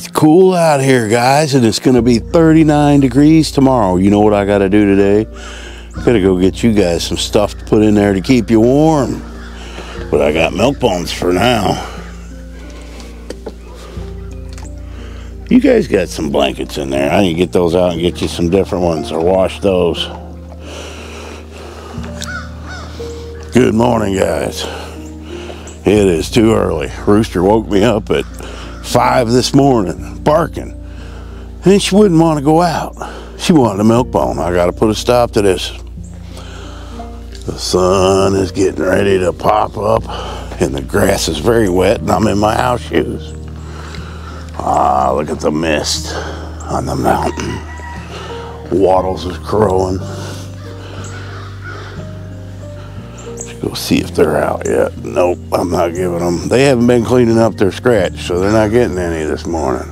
It's cool out here, guys, and it's going to be 39 degrees tomorrow. You know what I got to do today? Got to go get you guys some stuff to put in there to keep you warm. But I got milk bones for now. You guys got some blankets in there. I need to get those out and get you some different ones or wash those. Good morning, guys. It is too early. Rooster woke me up at five this morning, barking. And she wouldn't want to go out. She wanted a milk bone. I got to put a stop to this. The sun is getting ready to pop up, and the grass is very wet, and I'm in my house shoes. Ah, look at the mist on the mountain. Wattles is crowing. Go see if they're out yet. Nope, I'm not giving them. They haven't been cleaning up their scratch, so they're not getting any this morning.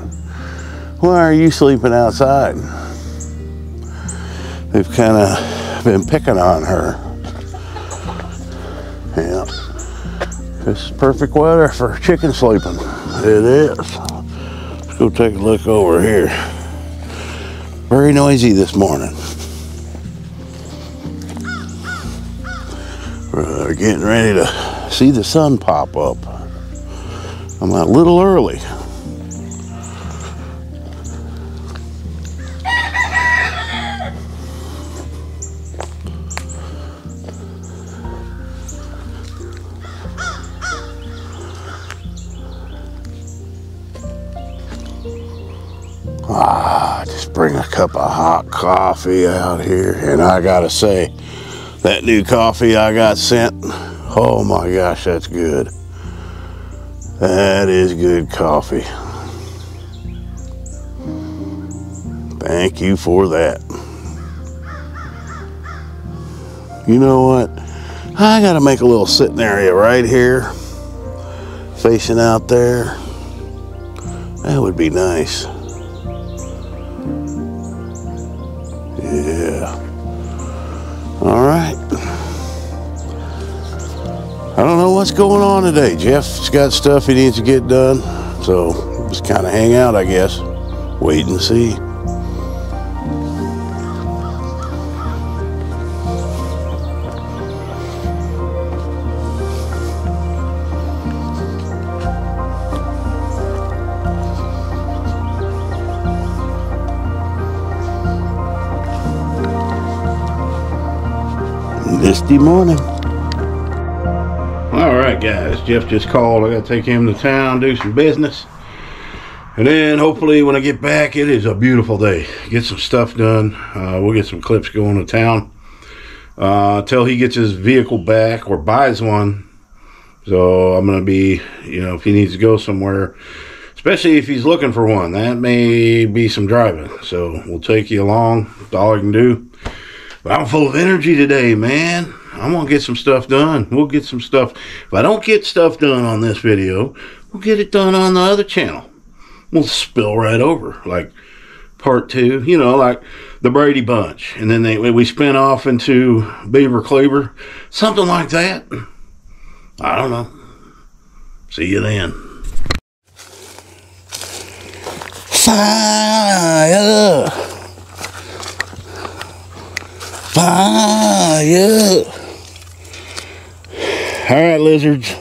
Why are you sleeping outside? They've kind of been picking on her. Yeah. This is perfect weather for chicken sleeping. It is. Let's go take a look over here. Very noisy this morning. We're getting ready to see the sun pop up. I'm a little early. Ah, just bring a cup of hot coffee out here. And I gotta say, that new coffee I got sent, oh my gosh, that's good. That is good coffee. Thank you for that. You know what? I got to make a little sitting area right here, facing out there. That would be nice. All right. I don't know what's going on today. Jeff's got stuff he needs to get done. So just kind of hang out, I guess. Wait and see. Misty morning. All right, guys. Jeff just called. I got to take him to town, do some business. And then hopefully when I get back, it is a beautiful day. Get some stuff done. Uh, we'll get some clips going to town. Uh, till he gets his vehicle back or buys one. So I'm going to be, you know, if he needs to go somewhere, especially if he's looking for one, that may be some driving. So we'll take you along. That's all I can do. But I'm full of energy today, man. I'm gonna get some stuff done. We'll get some stuff. If I don't get stuff done on this video, we'll get it done on the other channel. We'll spill right over, like part two. You know, like the Brady Bunch, and then they we spin off into Beaver Cleaver, something like that. I don't know. See you then. Fire! Fire! All right, lizards.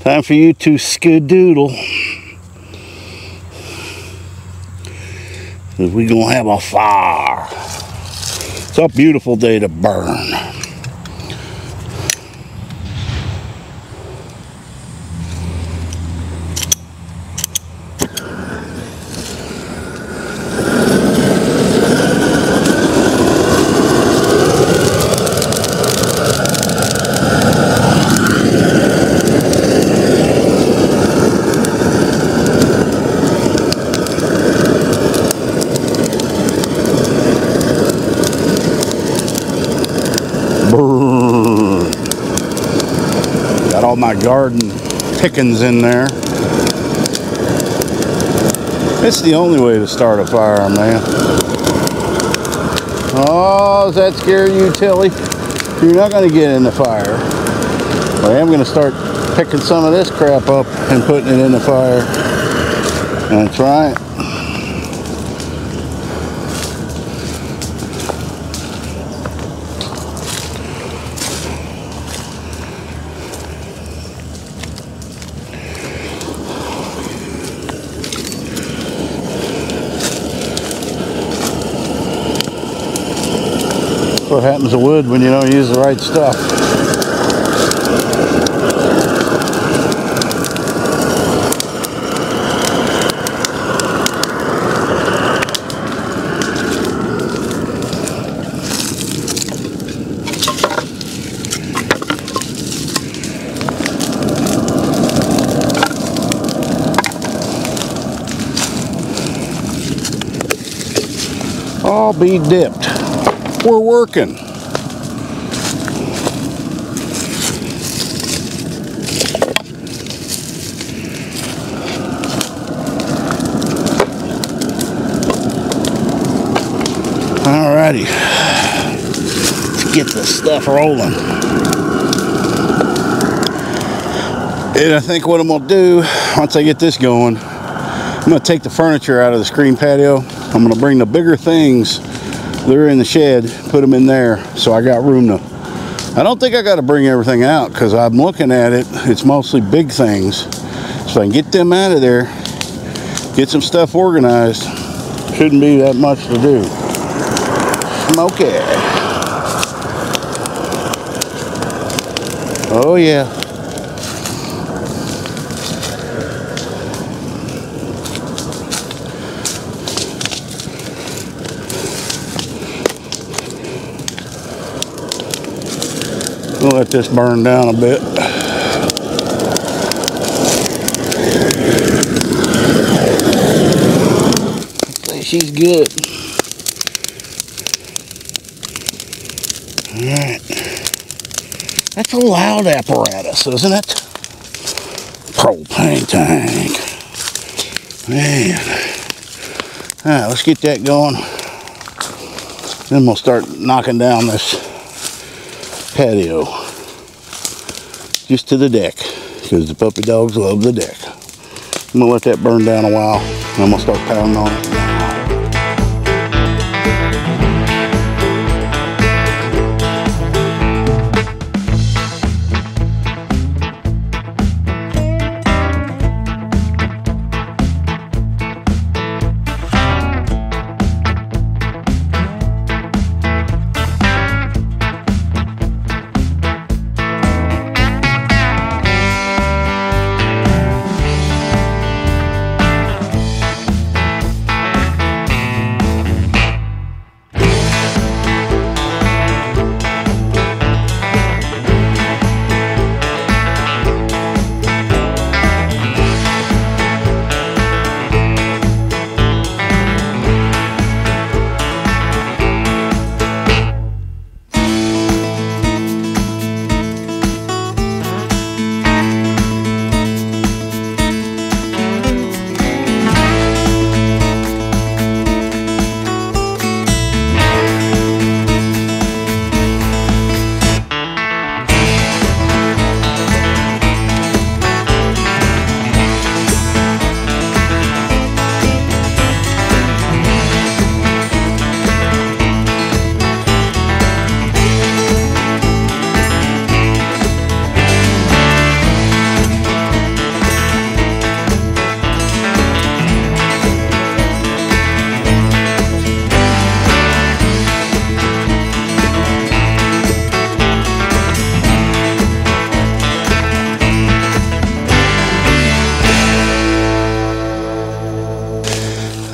Time for you to skadoodle. Cause we gonna have a fire. It's a beautiful day to burn. My garden pickings in there. It's the only way to start a fire, man. Oh, does that scare you, Tilly? You're not going to get in the fire. But I am going to start picking some of this crap up and putting it in the fire. That's right. What happens to wood when you don't use the right stuff. all be dipped. We're working. Alrighty, let's get this stuff rolling. And I think what I'm gonna do, once I get this going, I'm gonna take the furniture out of the screen patio. I'm gonna bring the bigger things that are in the shed, put them in there, so I got room to. I don't think I got to bring everything out because I'm looking at it. It's mostly big things, so I can get them out of there, get some stuff organized. Shouldn't be that much to do. Smoky. Oh yeah. We'll let this burn down a bit. Say she's good. Alright. That's a loud apparatus, isn't it? Propane tank. Man. Alright, let's get that going. Then we'll start knocking down this patio just to the deck because the puppy dogs love the deck. I'm gonna let that burn down a while and I'm gonna start pounding on it.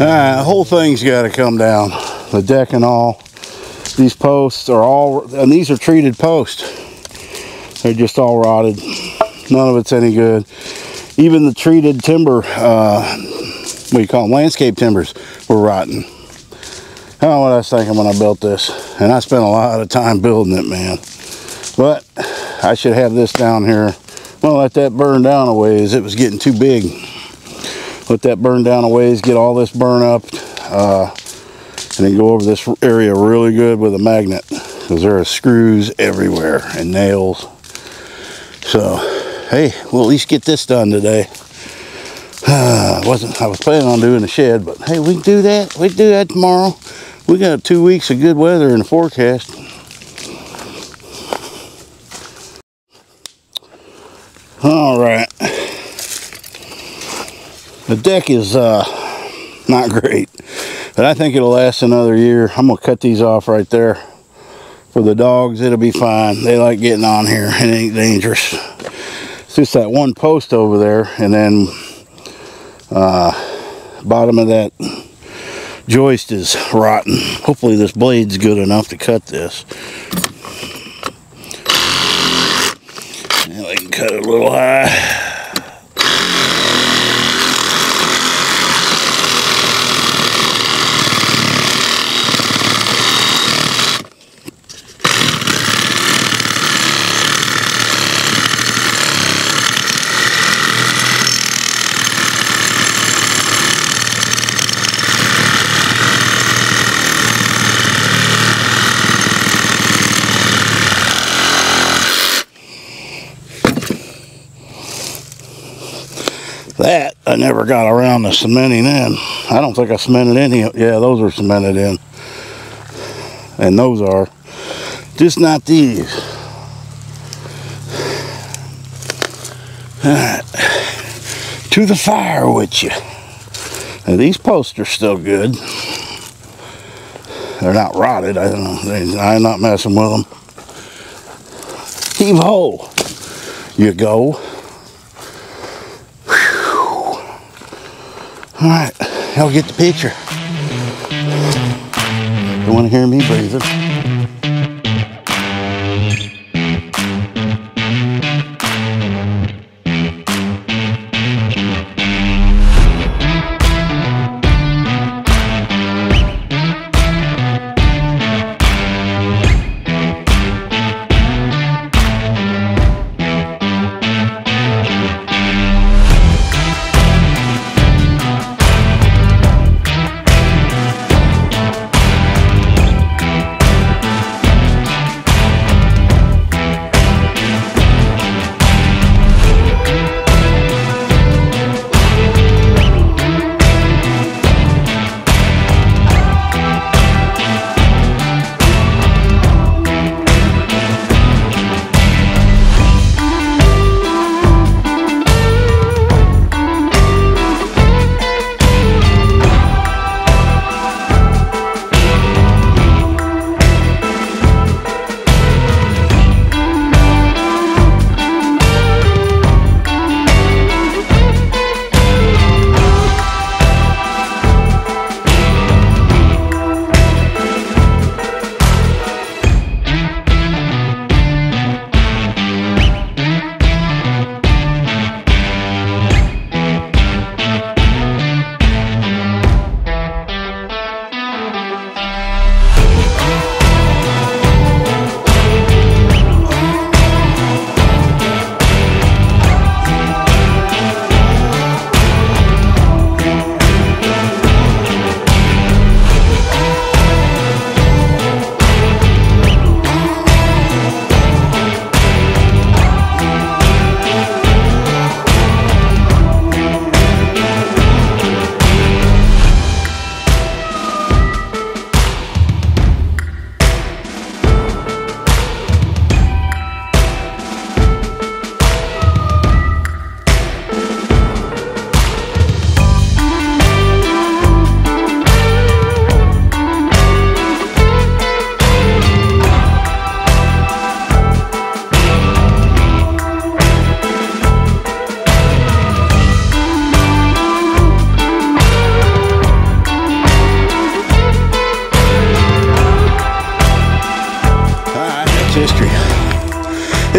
Alright, the whole thing's got to come down. The deck and all. These posts are all, and these are treated posts. They're just all rotted. None of it's any good. Even the treated timber, uh, what do you call them, landscape timbers, were rotten. I don't know what I was thinking when I built this. And I spent a lot of time building it, man. But I should have this down here. I'm gonna let that burn down a ways. It was getting too big let that burn down a ways, get all this burn up, uh, and then go over this area really good with a magnet because there are screws everywhere and nails. So, hey, we'll at least get this done today. Uh, wasn't I was planning on doing the shed, but hey, we can do that. We can do that tomorrow. We got two weeks of good weather in the forecast. All right. The deck is uh, not great, but I think it'll last another year. I'm gonna cut these off right there. For the dogs, it'll be fine. They like getting on here. It ain't dangerous. It's just that one post over there, and then uh, bottom of that joist is rotten. Hopefully this blade's good enough to cut this. I can cut it a little high. That I never got around to cementing in. I don't think I cemented any. Yeah, those are cemented in. And those are. Just not these. Alright. To the fire with you. Now, these posts are still good. They're not rotted. I don't know. I'm not messing with them. Heave ho. You go. All right, I'll get the picture. Don't want to hear me breathing.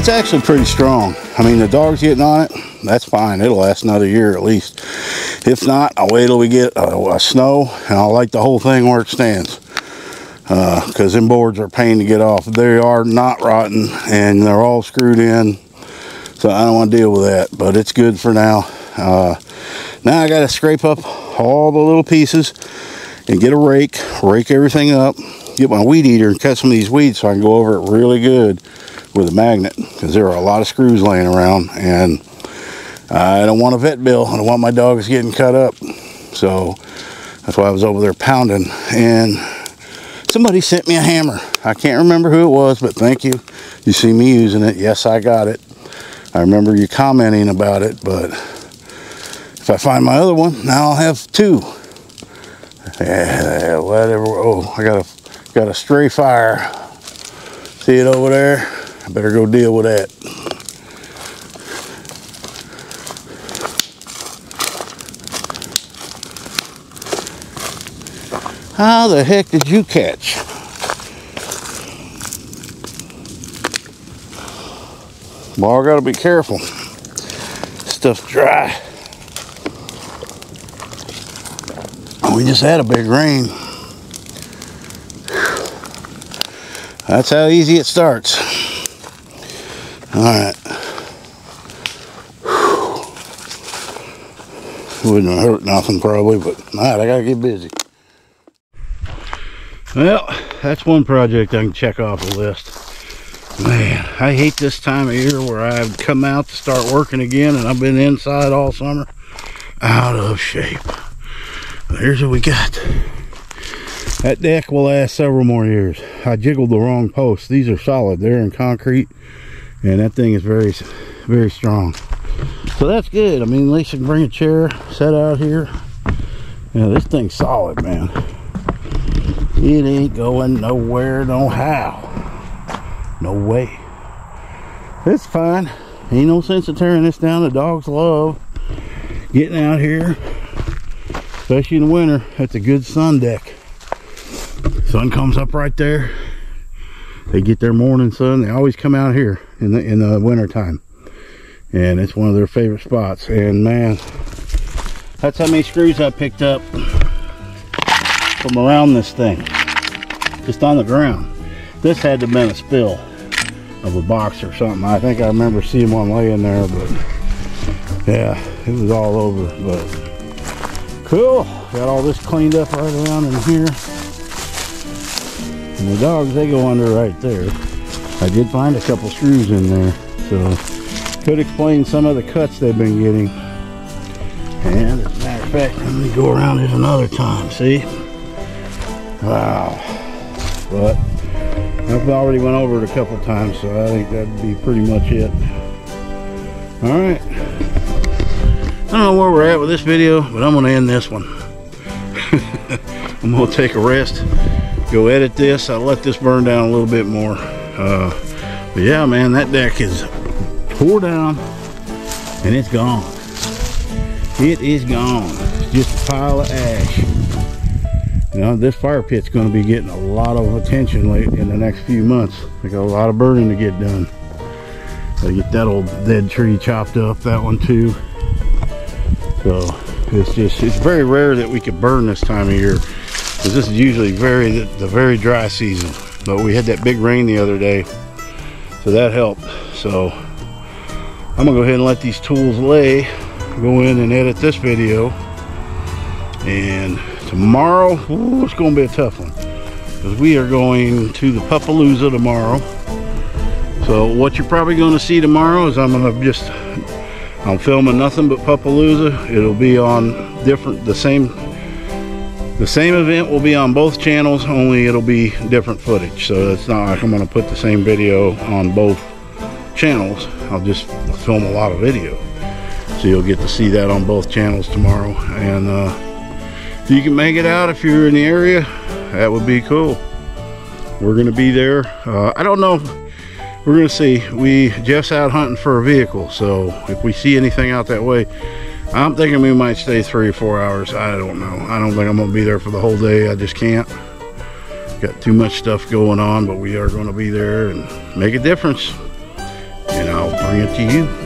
It's actually pretty strong. I mean, the dog's getting on it. That's fine. It'll last another year at least. If not, I'll wait till we get a, a snow and I'll like the whole thing where it stands. Because uh, them boards are a pain to get off. They are not rotten and they're all screwed in. So I don't want to deal with that. But it's good for now. Uh, now I got to scrape up all the little pieces and get a rake, rake everything up, get my weed eater and cut some of these weeds so I can go over it really good with a magnet because there are a lot of screws laying around and I don't want a vet bill. I don't want my dogs getting cut up. So that's why I was over there pounding. And somebody sent me a hammer. I can't remember who it was, but thank you. You see me using it. Yes, I got it. I remember you commenting about it, but if I find my other one, now I'll have two. Yeah, whatever. Oh, I got a got a stray fire. See it over there? I better go deal with that. How the heck did you catch? I gotta be careful. Stuff's dry. We just had a big rain. That's how easy it starts. All right. Wouldn't hurt nothing probably, but all right, I gotta get busy. Well, that's one project I can check off the list. Man, I hate this time of year where I've come out to start working again and I've been inside all summer. Out of shape. here's what we got. That deck will last several more years. I jiggled the wrong posts. These are solid. They're in concrete and that thing is very, very strong. So that's good. I mean, at least you can bring a chair, set out here. Yeah, this thing's solid, man. It ain't going nowhere, no how. No way. It's fine. Ain't no sense of tearing this down. The dogs love getting out here, especially in the winter. That's a good sun deck. Sun comes up right there. They get their morning sun. They always come out here in the in the winter time. And it's one of their favorite spots. And man, that's how many screws I picked up from around this thing. Just on the ground. This had to have been a spill of a box or something. I think I remember seeing one laying there, but yeah, it was all over. But cool. Got all this cleaned up right around in here. And the dogs, they go under right there. I did find a couple screws in there, so could explain some of the cuts they've been getting. And as a matter of fact, let me go around it another time, see? Wow. But I've already went over it a couple times, so I think that'd be pretty much it. All right. I don't know where we're at with this video, but I'm gonna end this one. I'm gonna take a rest, go edit this. I'll let this burn down a little bit more. Uh, but yeah, man, that deck is tore down and it's gone. It is gone. It's just a pile of ash. You know this fire pit's going to be getting a lot of attention late in the next few months. I got a lot of burning to get done. Gotta get that old dead tree chopped up that one too. So it's just it's very rare that we could burn this time of year because this is usually very the, the very dry season but we had that big rain the other day so that helped. So I'm gonna go ahead and let these tools lay go in and edit this video. And tomorrow ooh, it's to be a tough one because we are going to the Pupalooza tomorrow. So what you're probably to see tomorrow is I'm to just I'm filming nothing but Pupalooza it'll be on different the same the same event will be on both channels only it'll be different footage. So it's not like I'm going to put the same video on both channels. I'll just film a lot of video. So you'll get to see that on both channels tomorrow. And uh, you can make it out if you're in the area that would be cool. We're gonna be there. Uh, I don't know we're gonna see. We Jeff's out hunting for a vehicle so if we see anything out that way I'm thinking we might stay three or four hours. I don't know. I don't think I'm gonna be there for the whole day. I just can't. Got too much stuff going on but we are going to be there and make a difference. And I'll bring it to you